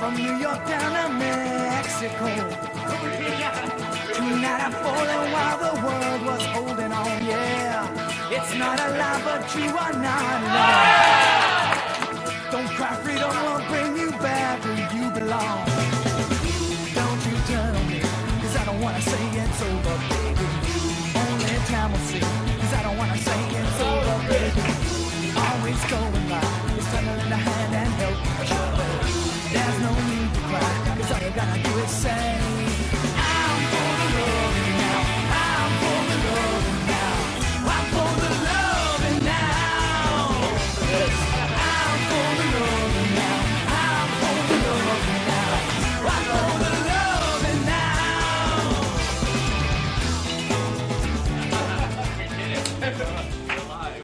From New York down to Mexico. Tonight I'm falling while the world was holding on, yeah. It's not a lie, but you are not alone. Don't cry, freedom will bring you back where you belong. Don't you on me, cause I don't wanna say it's over, baby.